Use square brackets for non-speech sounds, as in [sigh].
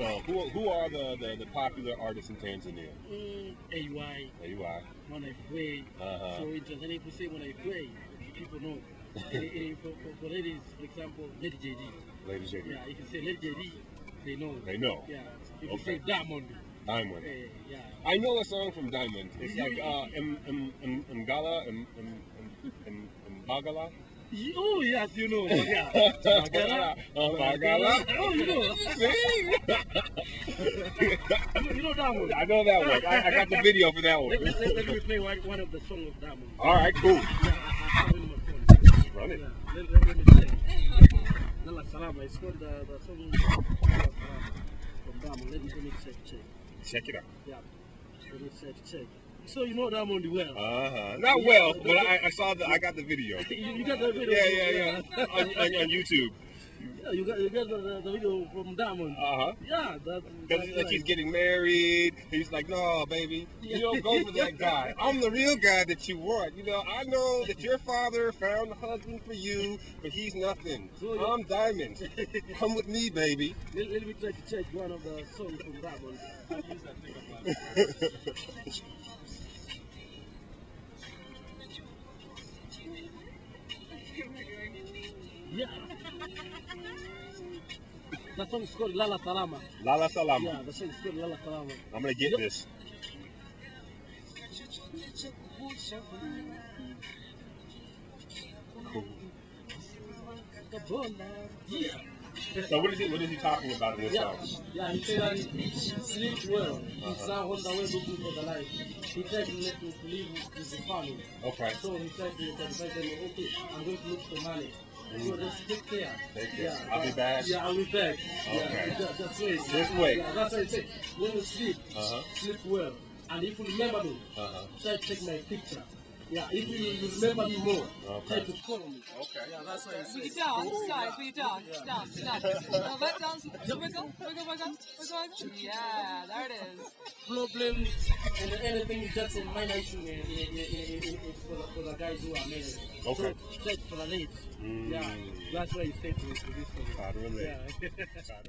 So who, who are the, the, the popular artists in Tanzania? Mm, AY, AY. when I pray. Uh-huh. So in Tanzania, if you say when I pray, people know. [laughs] Eh, for, for, for ladies, for example, Lady Jaydee. Ladies and Yeah, if you say Lady Jaydee, they know. They know. Yeah. If Okay. you say Diamond, Diamond. eh, yeah. I know a song from Diamond. It's like uh, M M M Mgala M M M M Mbagala. Y- Oh yes, you know. Yeah. Mbagala. Uh, Mbagala. Oh, you know. See? You, [laughs] you know Diamond. [laughs] I know that one. I, I got the video for that one. Let, let, let me play one, one of the songs of Diamond. All right, cool. Yeah, I, I have it in my phone. Run it. Let, let, let me play. Lala Salama. It's called the, the song from Diamond. Let me, let me check, check. Check it out. Yeah. Let me check, check. So you know Diamond well. Uh huh. Not well, but I, I saw the. I got the video. [laughs] you, you got the video? Yeah, yeah, yeah. on, on, on YouTube. Yeah, you got, you got the, the, video from Diamond. Uh huh. yeah, that, Because like he's getting married. He's like, no, baby, you don't go for that [laughs] guy. I'm the real guy that you want. You know, I know that your father found a husband for you, but he's nothing. I'm Diamond. Come with me, baby. [laughs] Let, let me try to check one of the songs from Diamond. Yeah. The song is called Lala Salama. Lala Salama. Yeah, the song is called Lala Salama. I'm gonna get this. Cool. Yeah. So what is he? What is he talking about in this Yeah, song? yeah, he said that he sleep well. He's now on the way looking for the life. He tried to let me live with his family. Okay. So he tried to advise them, okay, I'm going to look for money. So just take care. Take care. Yeah, I'll be uh, back. Yeah, I'll be back. Okay. Yeah, that, that's. This way. Yeah, that's what I said. When you sleep, Uh-huh. sleep well. And if you remember me, Uh-huh. try to take my picture. Yeah, if you, you remember me more, Okay. try to call me. Okay. Yeah, that's what I said. We can dance, guys. We can dance, dance, dance. Oh, let dance. Wiggle, wiggle, wiggle, wiggle, wiggle. Yeah, there it is. problem and anything is just a minor issue in, in, in, in, in, in, for, the, for the guys who are married. Okay. So, check for the late. Mm. Yeah, that's why you say to, to this. How to relate. Yeah. How to-